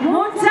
Muchas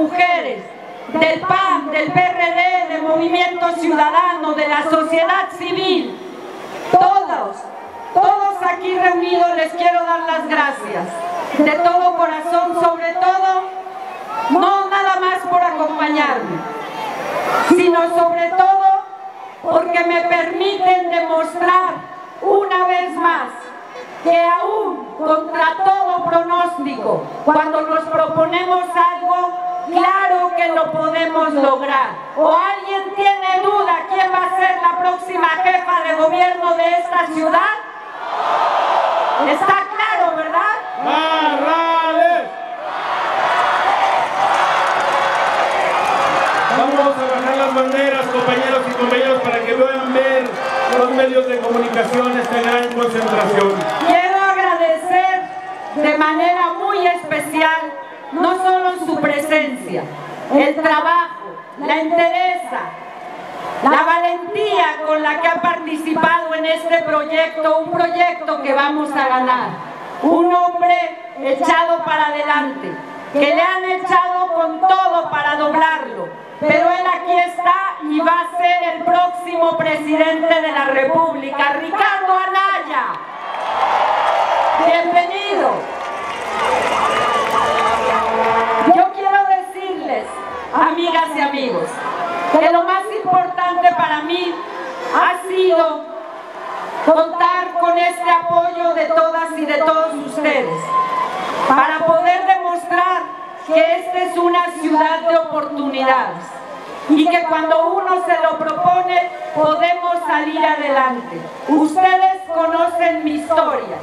mujeres del PAN, del PRD, del Movimiento Ciudadano, de la sociedad civil, todos, todos aquí reunidos les quiero dar las gracias. De todo corazón, sobre todo, no nada más por acompañarme, sino sobre todo porque me permiten demostrar una vez más que aún contra todo pronóstico, cuando nos proponemos algo, claro que lo podemos lograr. ¿O alguien tiene duda quién va a ser la próxima jefa de gobierno de esta ciudad? Está claro, ¿verdad? ¡Barrales! Vamos a bajar las banderas, compañeros y compañeros, para que puedan ver los medios de comunicación esta gran concentración. Quiero agradecer de manera muy especial no solo su presencia, el trabajo, la entereza, la valentía con la que ha participado en este proyecto, un proyecto que vamos a ganar. Un hombre echado que le han echado con todo para doblarlo, pero él aquí está y va a ser el próximo presidente de la República, Ricardo Anaya. Bienvenido. Yo quiero decirles, amigas y amigos, que lo más importante para mí ha sido contar con este apoyo de todas y de todos ustedes para poder demostrar que esta es una ciudad de oportunidades y que cuando uno se lo propone podemos salir adelante. Ustedes conocen mi historia.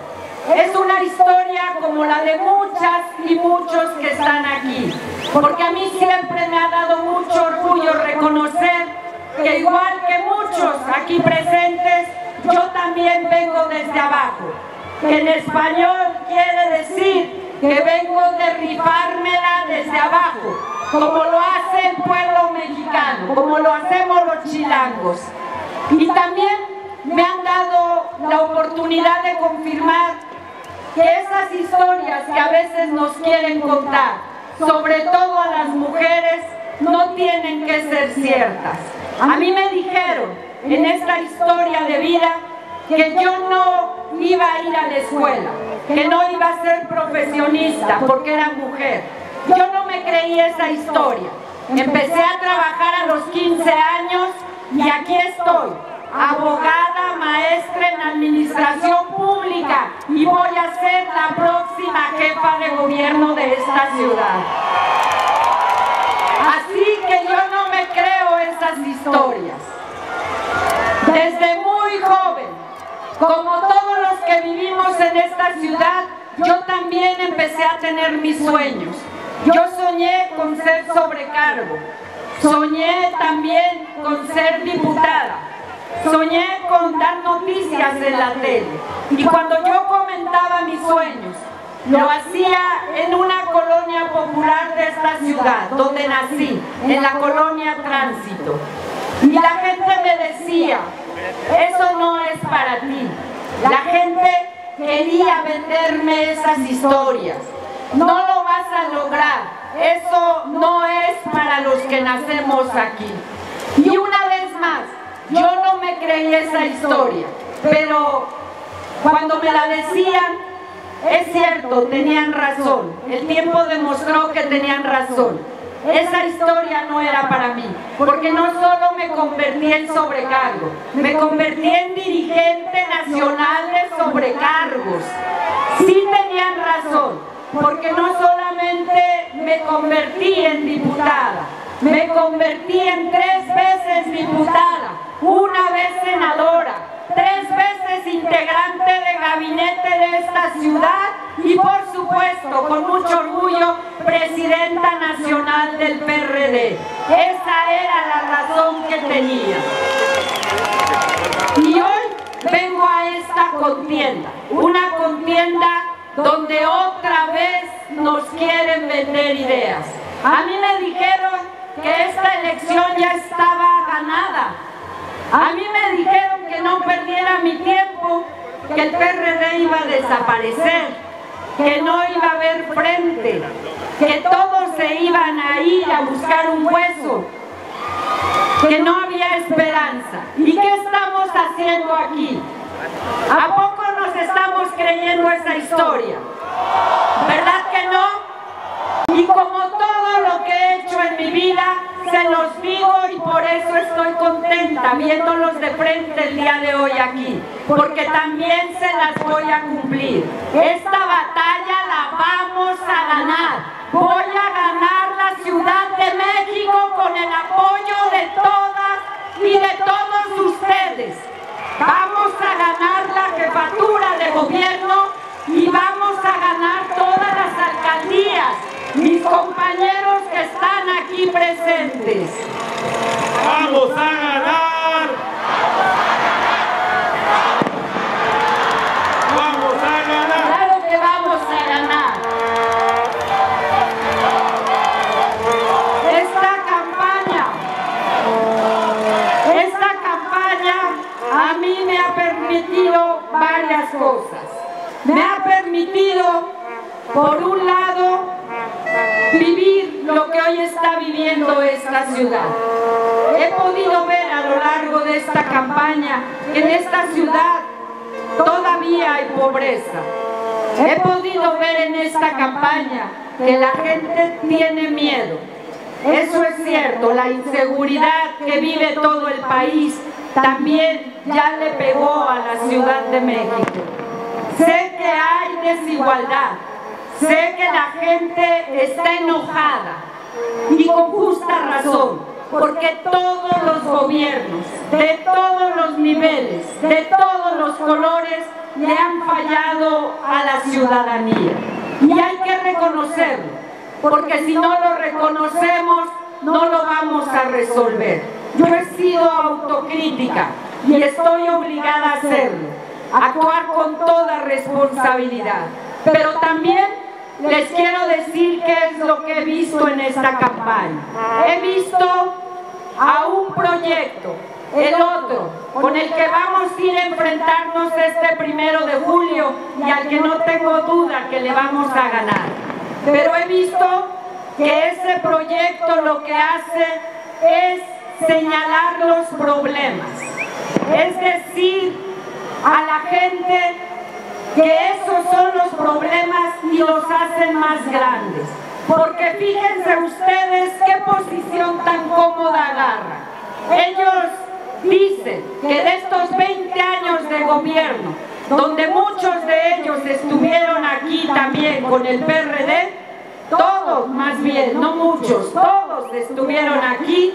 Es una historia como la de muchas y muchos que están aquí, porque a mí siempre me ha dado mucho orgullo reconocer que igual que muchos aquí presentes, yo también vengo desde abajo, que en español quiere decir que vengo de rifármela desde abajo, como lo hace el pueblo mexicano, como lo hacemos los chilangos. Y también me han dado la oportunidad de confirmar que esas historias que a veces nos quieren contar, sobre todo a las mujeres, no tienen que ser ciertas. A mí me dijeron en esta historia de vida que yo no iba a ir a la escuela, que no iba a ser profesionista porque era mujer. Yo no me creí esa historia. Empecé a trabajar a los 15 años y aquí estoy, abogada, maestra en administración pública y voy a ser la próxima jefa de gobierno de esta ciudad. Ciudad, yo también empecé a tener mis sueños. Yo soñé con ser sobrecargo, soñé también con ser diputada, soñé con dar noticias en la tele. Y cuando yo comentaba mis sueños, lo hacía en una colonia popular de esta ciudad, donde nací, en la colonia Tránsito. Y la gente me decía, eso no es para ti. La gente quería venderme esas historias. No lo vas a lograr. Eso no es para los que nacemos aquí. Y una vez más, yo no me creí esa historia, pero cuando me la decían, es cierto, tenían razón. El tiempo demostró que tenían razón. Esa historia no era para mí, porque no solo me convertí en sobrecargo, me convertí en dirigente nacional de sobrecargos. Sí tenían razón, porque no solamente me convertí en diputada, me convertí en tres veces diputada, una vez senadora, tres veces integrante de gabinete de esta ciudad y por supuesto, con mucho orgullo, presidenta nacional del PRD. Esa era la razón que tenía. Y hoy vengo a esta contienda, una contienda donde otra vez nos quieren vender ideas. A mí me dijeron que esta elección ya estaba ganada. A mí me dijeron que no perdiera mi tiempo, que el PRD iba a desaparecer, que no iba a haber frente, que todos se iban a ir a buscar un hueso, que no había esperanza. ¿Y qué estamos haciendo aquí? ¿A poco nos estamos creyendo esa historia? ¿Verdad que no? Y como todo lo que he hecho en mi vida, se los digo y por eso estoy contenta viéndolos de frente el día de hoy aquí, porque también se las voy a cumplir. Esta batalla la vamos a ganar. Voy a ganar la Ciudad de México con el apoyo de todas y de todos ustedes. Vamos a ganar la jefatura de gobierno y vamos a ganar todas las alcaldías. Mis compañeros que están aquí presentes. ¡Vamos a ganar! ¡Vamos a ganar! Claro que vamos a ganar. Esta campaña, esta campaña a mí me ha permitido varias cosas. Me ha permitido, por un lado, vivir lo que hoy está viviendo esta ciudad. He podido ver a lo largo de esta campaña que en esta ciudad todavía hay pobreza. He podido ver en esta campaña que la gente tiene miedo. Eso es cierto, la inseguridad que vive todo el país también ya le pegó a la Ciudad de México. Sé que hay desigualdad, sé que la gente está enojada y con justa razón, porque todos los gobiernos, de todos los niveles, de todos los colores, le han fallado a la ciudadanía. Y hay que reconocerlo, porque si no lo reconocemos, no lo vamos a resolver. Yo he sido autocrítica y estoy obligada a hacerlo, actuar con toda responsabilidad. Pero también les quiero decir qué es lo que he visto en esta campaña. He visto a un proyecto, el otro, con el que vamos a ir a enfrentarnos este primero de julio y al que no tengo duda que le vamos a ganar. Pero he visto que ese proyecto lo que hace es señalar los problemas, es decir a la gente que esos son problemas y los hacen más grandes. Porque fíjense ustedes qué posición tan cómoda agarra. Ellos dicen que de estos 20 años de gobierno, donde muchos de ellos estuvieron aquí también con el PRD, todos más bien, no muchos, todos estuvieron aquí,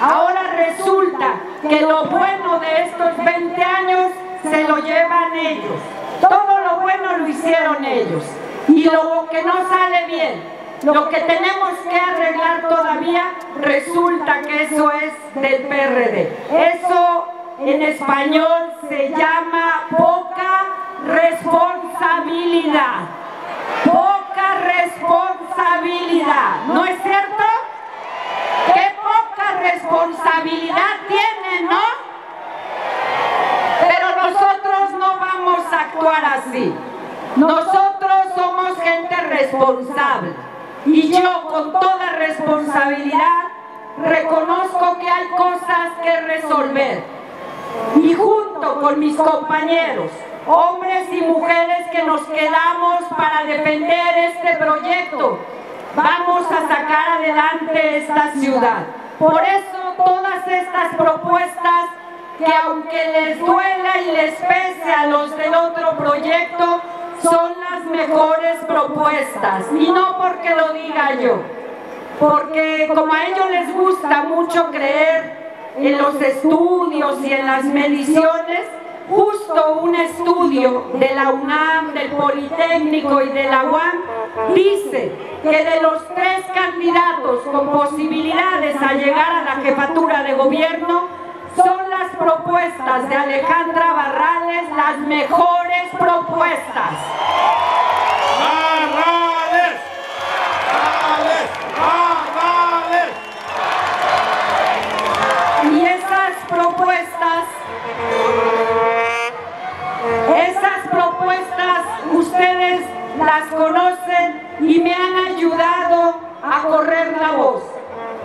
ahora resulta que lo bueno de estos 20 años se lo llevan ellos. Bueno lo hicieron ellos. Y lo que no sale bien, lo que tenemos que arreglar todavía, resulta que eso es del PRD. Eso en español se llama poca responsabilidad. Poca responsabilidad, ¿no es cierto? Qué poca responsabilidad tienen, ¿no? Pero nosotros no vamos a actuar así. Nosotros somos gente responsable. Y yo con toda responsabilidad reconozco que hay cosas que resolver. Y junto con mis compañeros, hombres y mujeres que nos quedamos para defender este proyecto, vamos a sacar adelante esta ciudad. Por eso todas estas propuestas que aunque les duela y les pese a los del otro proyecto, son las mejores propuestas. Y no porque lo diga yo, porque como a ellos les gusta mucho creer en los estudios y en las mediciones, justo un estudio de la UNAM, del Politécnico y de la UAM dice que de los tres candidatos con posibilidades a llegar a la jefatura de gobierno, son las propuestas de Alejandra Barrales las mejores propuestas. ¡Barrales! ¡Barrales! ¡Barrales! Y esas propuestas, esas propuestas ustedes las conocen y me han ayudado a correr la voz.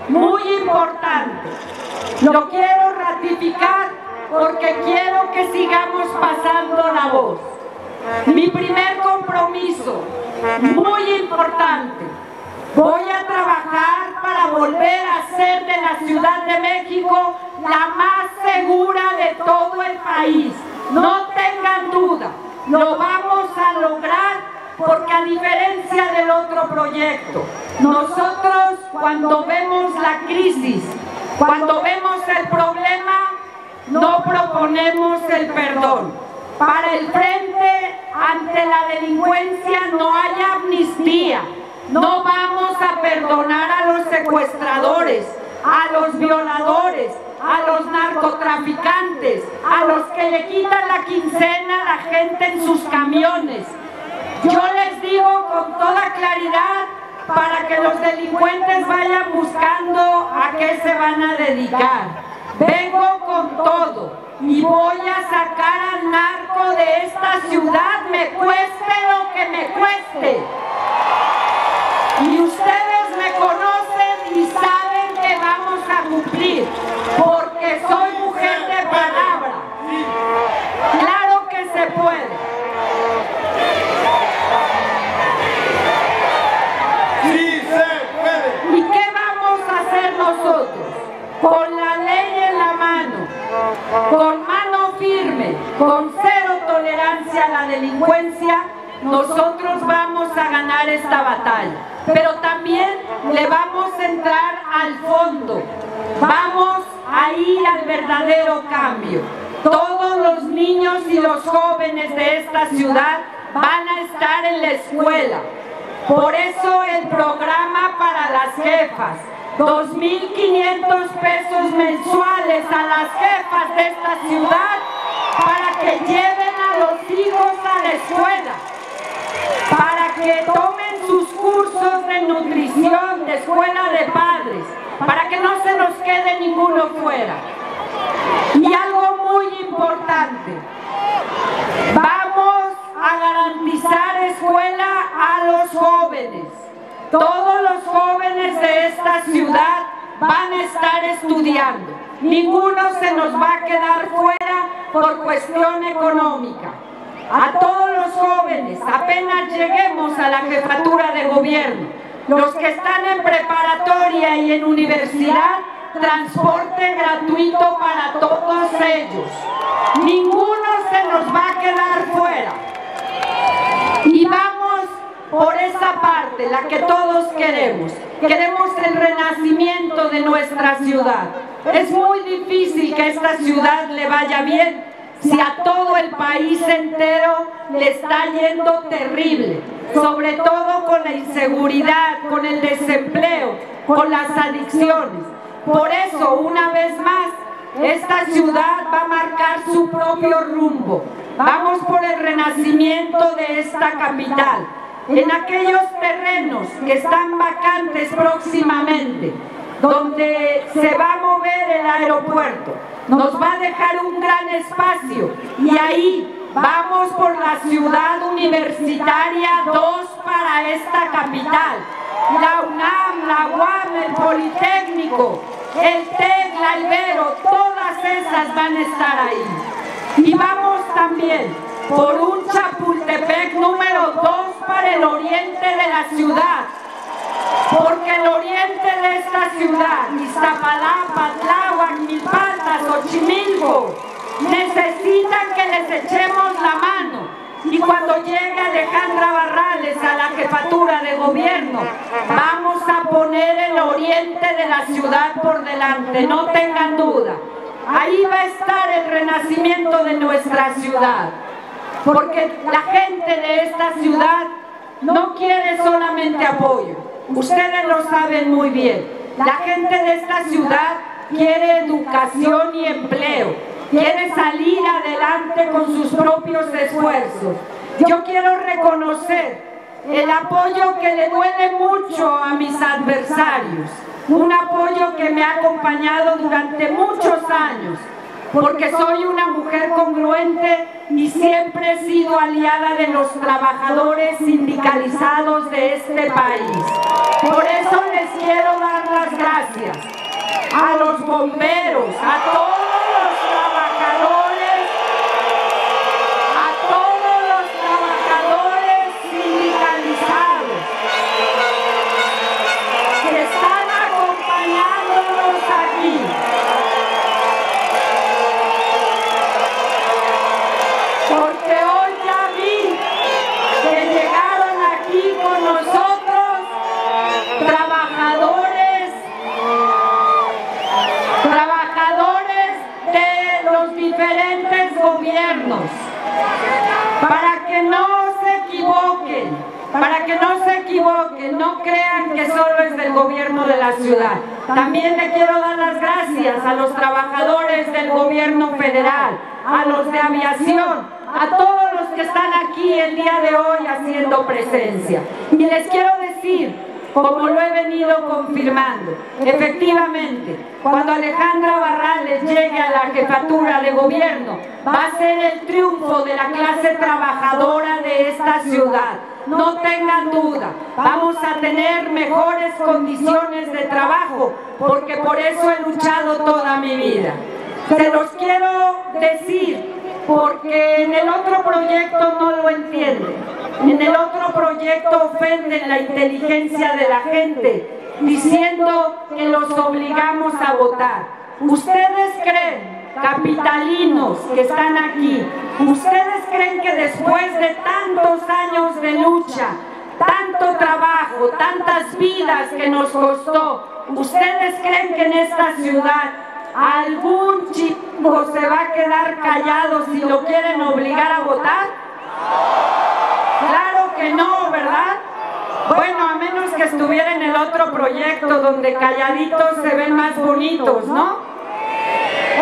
Muy importante. Lo quiero ratificar porque quiero que sigamos pasando la voz. Mi primer compromiso, muy importante, voy a trabajar para volver a ser de la Ciudad de México la más segura de todo el país. No tengan duda, lo vamos a lograr porque a diferencia del otro proyecto, nosotros cuando vemos la crisis, cuando vemos el problema, no proponemos el perdón. Para el frente ante la delincuencia no hay amnistía. No vamos a perdonar a los secuestradores, a los violadores, a los narcotraficantes, a los que le quitan la quincena a la gente en sus camiones. Yo les digo con toda claridad para que los delincuentes vayan buscando a qué se van a dedicar. Vengo con todo y voy a sacar al narco de esta ciudad, me cueste lo que me cueste. Y ustedes me conocen y saben que vamos a cumplir, porque soy mujer de palabra. Nosotros vamos a ganar esta batalla. Pero también le vamos a entrar al fondo. Vamos a ir al verdadero cambio. Todos los niños y los jóvenes de esta ciudad van a estar en la escuela. Por eso el programa para las jefas, 2.500 pesos mensuales a las jefas de esta ciudad para que lleven a los hijos a la escuela, para que tomen sus cursos de nutrición, de escuela de padres, para que no se nos quede ninguno fuera. Y algo muy importante, vamos a garantizar escuela a los jóvenes. Todos los jóvenes de esta ciudad van a estar estudiando. Ninguno se nos va a quedar fuera por cuestión económica. A todos los jóvenes, apenas lleguemos a la jefatura de gobierno, los que están en preparatoria y en universidad, transporte gratuito para todos ellos. Ninguno se nos va a quedar fuera. Y vamos por esa parte, la que todos queremos. Queremos el renacimiento de nuestra ciudad. Es muy difícil que esta ciudad le vaya bien si a todo el país entero le está yendo terrible, sobre todo con la inseguridad, con el desempleo, con las adicciones. Por eso, una vez más, esta ciudad va a marcar su propio rumbo. Vamos por el renacimiento de esta capital. en aquellos terrenos que están vacantes próximamente, donde se va a mover el aeropuerto. Nos va a dejar un gran espacio y ahí vamos por la ciudad universitaria 2 para esta capital. La UNAM, la UAM, el Politécnico, el TEC, la Ibero, todas esas van a estar ahí. Y vamos también por un Chapultepec número 2 para el oriente de la ciudad. Porque el oriente de esta ciudad, Iztapalapa, Tláhuac, Milpaltas, Xochimilco, necesitan que les echemos la mano. Y cuando llegue Alejandra Barrales a la jefatura de gobierno, vamos a poner el oriente de la ciudad por delante, no tengan duda. Ahí va a estar el renacimiento de nuestra ciudad porque la gente de esta ciudad no quiere solamente apoyo. Ustedes lo saben muy bien. La gente de esta ciudad quiere educación y empleo. Quiere salir adelante con sus propios esfuerzos. Yo quiero reconocer el apoyo que le duele mucho a mis adversarios. Un apoyo que me ha acompañado durante muchos años porque soy una mujer congruente y siempre he sido aliada de los trabajadores sindicalizados de este país. Por eso les quiero dar las gracias a los bomberos, a todos los trabajadores, a todos los trabajadores sindicalizados que están acompañándonos aquí. Porque hoy ya vi que llegaron aquí con nosotros trabajadores, trabajadores de los diferentes gobiernos, para que no se equivoquen, para que no se equivoquen, no crean que solo es del gobierno de la ciudad. También le quiero dar las gracias a los trabajadores del gobierno federal, a los de aviación, a todos los que están el día de hoy haciendo presencia. Y les quiero decir, como lo he venido confirmando, efectivamente, cuando Alejandra Barrales llegue a la jefatura de gobierno, va a ser el triunfo de la clase trabajadora de esta ciudad. No tengan duda, vamos a tener mejores condiciones de trabajo, porque por eso he luchado toda mi vida. Se los quiero decir porque en el otro proyecto no lo entienden. En el otro proyecto ofenden la inteligencia de la gente, diciendo que los obligamos a votar. ¿Ustedes creen, capitalinos que están aquí, ustedes creen que después de tantos años de lucha, tanto trabajo, tantas vidas que nos costó, ustedes creen que en esta ciudad algún chico se va a quedar callado si lo quieren obligar a votar? Claro que no, ¿verdad? Bueno, a menos que estuviera en el otro proyecto donde calladitos se ven más bonitos, ¿no?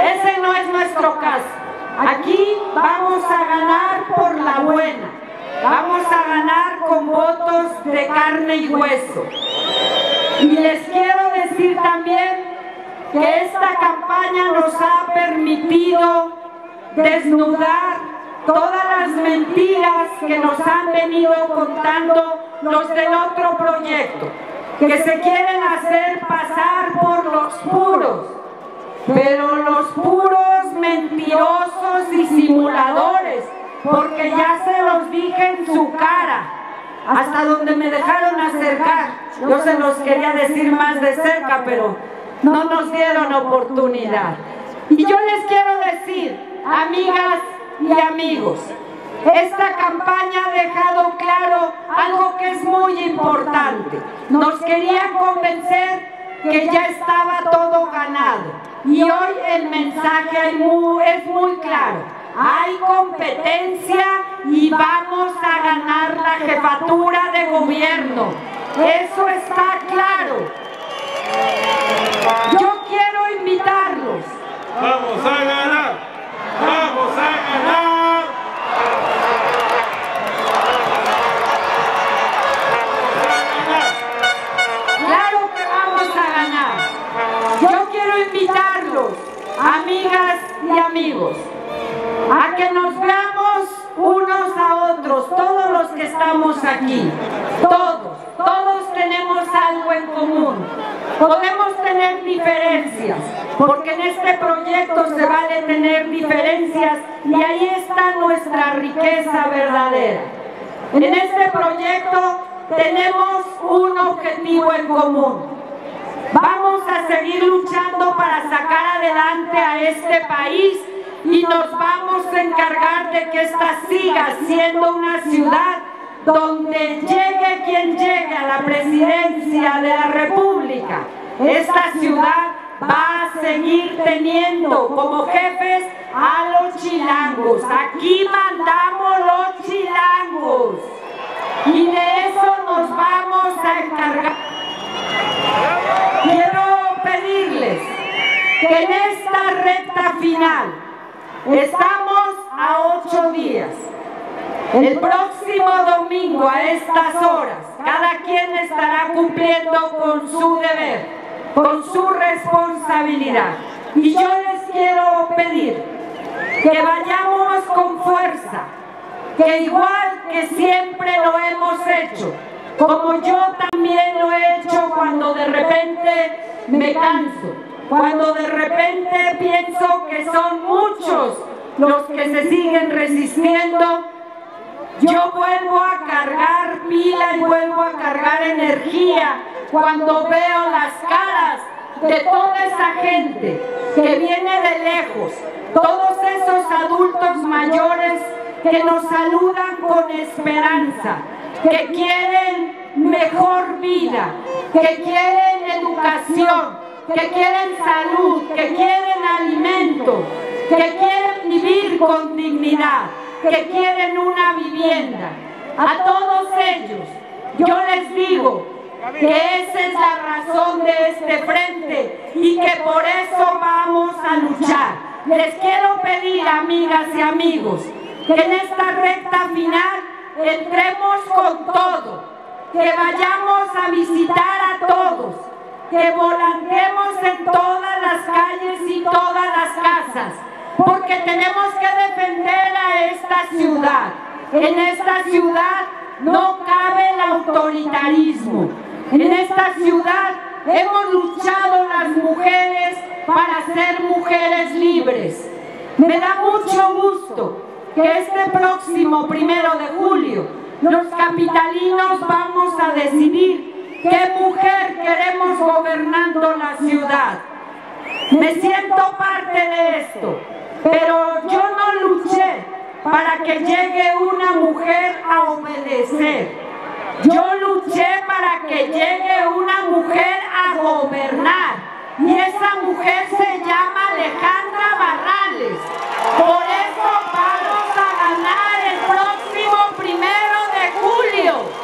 Ese no es nuestro caso. Aquí vamos a ganar por la buena. Vamos a ganar con votos de carne y hueso. Y les quiero decir también que esta campaña nos ha permitido desnudar todas las mentiras que nos han venido contando los del otro proyecto, que se quieren hacer pasar por los puros, pero los puros mentirosos y simuladores, porque ya se los dije en su cara, hasta donde me dejaron acercar. Yo se los quería decir más de cerca, pero no nos dieron oportunidad. Y yo les quiero decir, amigas y amigos, esta campaña ha dejado claro algo que es muy importante. Nos querían convencer que ya estaba todo ganado. Y hoy el mensaje es muy claro. Hay competencia y vamos a ganar la jefatura de gobierno. Eso está claro. Yo quiero invitarlos. Vamos a ganar. Vamos a ganar. Claro que vamos a ganar. Yo quiero invitarlos, amigas y amigos, a que nos veamos unos a otros, todos los que estamos aquí, todos, todos tenemos algo en común, Podemos tener diferencias, porque en este proyecto se vale tener diferencias y ahí está nuestra riqueza verdadera. En este proyecto tenemos un objetivo en común. Vamos a seguir luchando para sacar adelante a este país y nos vamos a encargar de que esta siga siendo una ciudad donde llegue quien llegue a la presidencia de la República. Esta ciudad va a seguir teniendo como jefes a los chilangos. Aquí mandamos los chilangos. Y de eso nos vamos a encargar. Quiero pedirles que en esta recta final estamos a ocho días. El próximo domingo a estas horas, cada quien estará cumpliendo con su deber, con su responsabilidad. Y yo les quiero pedir que vayamos con fuerza, que igual que siempre lo hemos hecho, como yo también lo he hecho cuando de repente me canso, cuando de repente pienso que son muchos los que se siguen resistiendo, yo vuelvo a cargar pila y vuelvo a cargar energía cuando veo las caras de toda esa gente que viene de lejos, todos esos adultos mayores que nos saludan con esperanza, que quieren mejor vida, que quieren educación, que quieren salud, que quieren alimento, que quieren vivir con dignidad, que quieren una vivienda. A todos ellos yo les digo que esa es la razón de este frente y que por eso vamos a luchar. Les quiero pedir, amigas y amigos, que en esta recta final entremos con todo, que vayamos a visitar a todos, que volanteemos en todas las calles y todas las casas, porque tenemos que defender a esta ciudad. En esta ciudad no cabe el autoritarismo. En esta ciudad hemos luchado las mujeres para ser mujeres libres. Me da mucho gusto que este próximo primero de julio los capitalinos vamos a decidir qué mujer queremos gobernando la ciudad. Me siento parte de esto, pero yo no luché para que llegue una mujer a obedecer. Yo luché para que llegue una mujer a gobernar. Y esa mujer se llama Alejandra Barrales. Por eso vamos a ganar el próximo primero de julio.